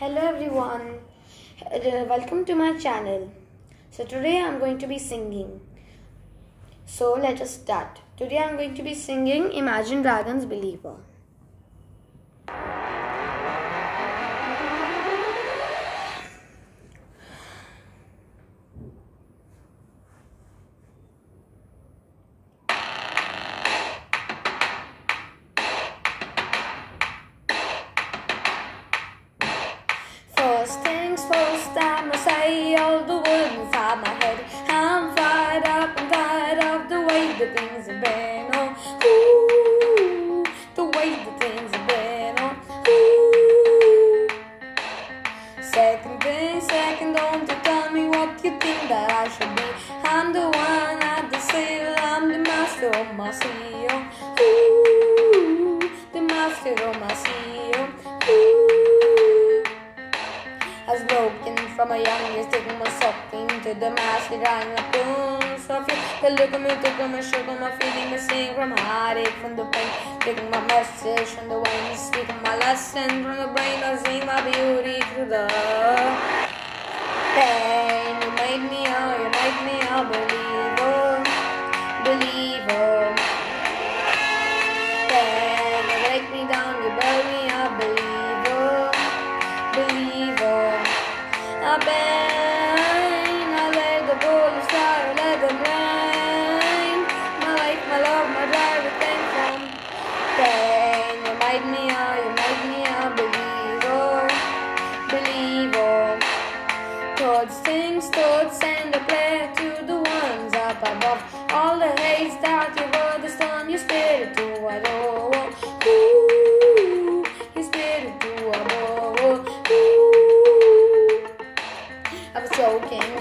Hello everyone, Uh, welcome to my channel. So today I'm going to be singing. So let us start. Today I'm going to be singing Imagine Dragons Believer. The things have been. Oh, ooh, the way that things have been. Oh, ooh. Second thing, second, don't you tell me what you think that I should be. I'm the one at the sail, I'm the master of my sea. Oh, ooh, the master of my sea. Oh, ooh. I was broken from a young age, taking myself into the mass, drying up wounds of you. They look at me, took on my on my feeling, missing from heartache, from the pain. Taking my message from the wind, speaking my lesson from the brain. I sing my beauty through the pain.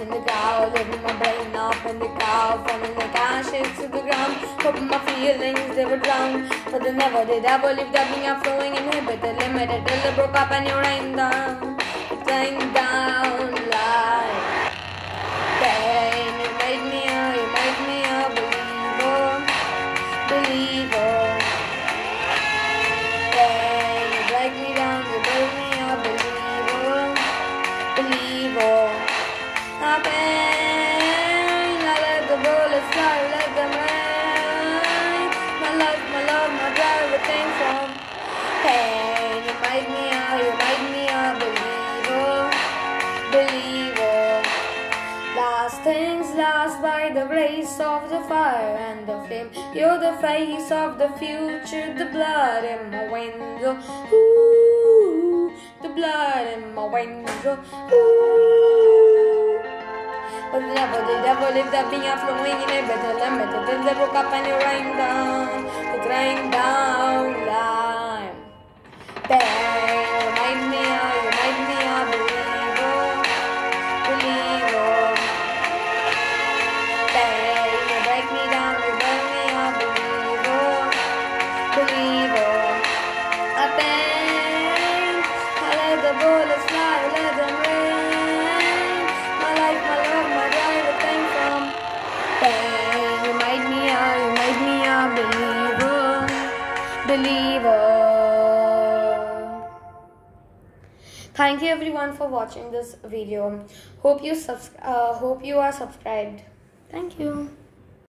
In the crowd, living my brain up in the crowd, falling like ashes to the ground. Hoping my feelings they would drown, but they never did. I believed that being flowing inhibit the limit until it broke up and you rained down, rained down everything from pain. You made me you made me a believer, believer. Last things last by the grace of the fire and the flame. You're the face of the future, the blood in my window. Ooh, the blood in my window. Ooh. But the devil, the devil lived up being flowing in a better limit. Till they broke up and it rained down, believer. Thank you everyone for watching this video. Hope you subs- uh, hope you are subscribed. Thank you.